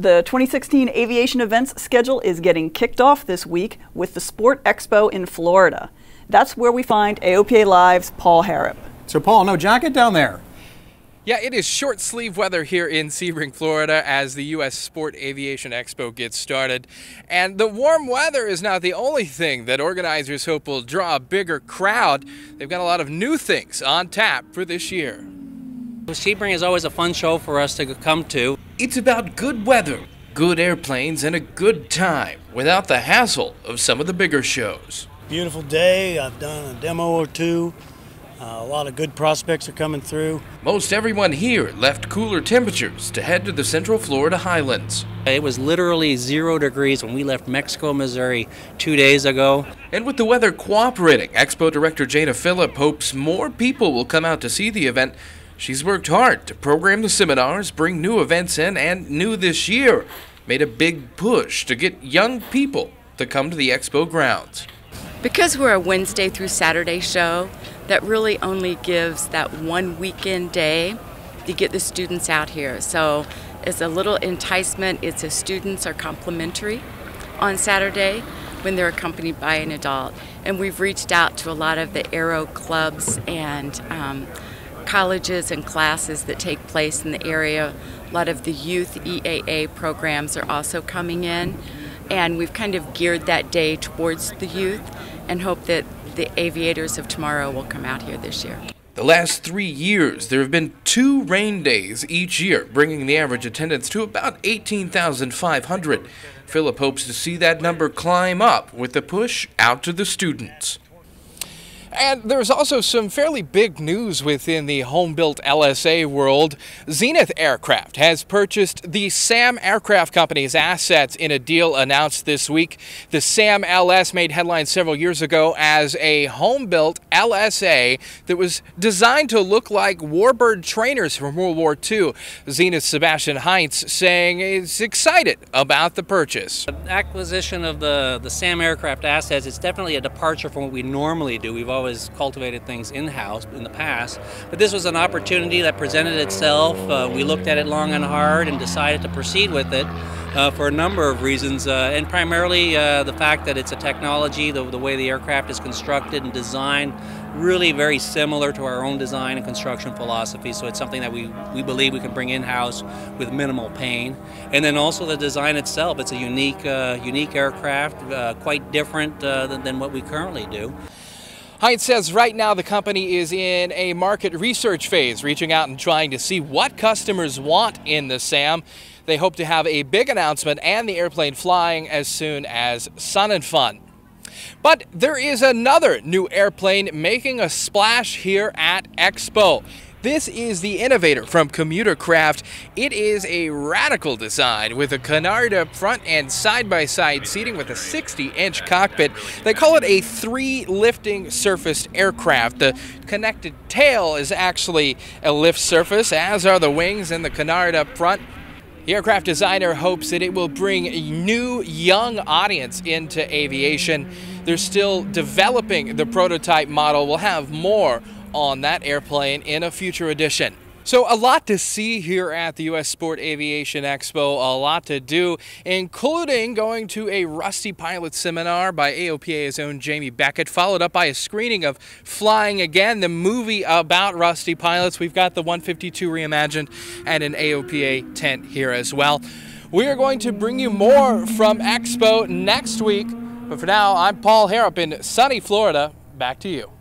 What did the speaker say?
The 2016 aviation events schedule is getting kicked off this week with the Sport Expo in Florida. That's where we find AOPA Live's Paul Harrop. So, Paul, no jacket down there. Yeah, it is short sleeve weather here in Sebring, Florida, as the U.S. Sport Aviation Expo gets started. And the warm weather is not the only thing that organizers hope will draw a bigger crowd. They've got a lot of new things on tap for this year. Sebring is always a fun show for us to come to. It's about good weather, good airplanes, and a good time without the hassle of some of the bigger shows. Beautiful day. I've done a demo or two. Uh, a lot of good prospects are coming through. Most everyone here left cooler temperatures to head to the Central Florida highlands. It was literally zero degrees when we left Mexico, Missouri two days ago. And with the weather cooperating, Expo Director Jana Filip hopes more people will come out to see the event. She's worked hard to program the seminars, bring new events in, and new this year, made a big push to get young people to come to the expo grounds. Because we're a Wednesday through Saturday show, that really only gives that one weekend day to get the students out here. So it's a little enticement. It's the students are complimentary on Saturday when they're accompanied by an adult. And we've reached out to a lot of the aero clubs and um, colleges and classes that take place in the area. A lot of the youth EAA programs are also coming in. And we've kind of geared that day towards the youth and hope that the aviators of tomorrow will come out here this year. The last three years, there have been two rain days each year, bringing the average attendance to about 18,500. Filip hopes to see that number climb up with the push out to the students. And there's also some fairly big news within the home built LSA world. Zenith Aircraft has purchased the SAM Aircraft Company's assets in a deal announced this week. The SAM LS made headlines several years ago as a home built LSA that was designed to look like warbird trainers from World War II. Zenith Sebastien Heintz saying he's excited about the purchase. The Acquisition of the, the SAM Aircraft assets is definitely a departure from what we normally do. We've always cultivated things in-house in the past, but this was an opportunity that presented itself. Uh, we looked at it long and hard and decided to proceed with it uh, for a number of reasons, uh, and primarily uh, the fact that it's a technology, the, the way the aircraft is constructed and designed, really very similar to our own design and construction philosophy. So it's something that we, we believe we can bring in-house with minimal pain. And then also the design itself. It's a unique, uh, unique aircraft, uh, quite different uh, than, than what we currently do. Heintz says right now the company is in a market research phase, reaching out and trying to see what customers want in the SAM. They hope to have a big announcement and the airplane flying as soon as Sun and Fun. But there is another new airplane making a splash here at Expo. This is the Innovator from Commuter Craft. It is a radical design with a canard up front and side-by-side -side seating with a 60-inch cockpit. They call it a three-lifting surfaced aircraft. The connected tail is actually a lift surface, as are the wings and the canard up front. The aircraft designer hopes that it will bring a new, young audience into aviation. They're still developing the prototype model. We'll have more on that airplane in a future edition. So, a lot to see here at the U.S. Sport Aviation Expo, a lot to do, including going to a Rusty Pilot seminar by AOPA's own Jamie Beckett, followed up by a screening of Flying Again, the movie about Rusty Pilots. We've got the 152 reimagined and an AOPA tent here as well. We are going to bring you more from Expo next week, but for now, I'm Paul Harrop in sunny Florida. Back to you.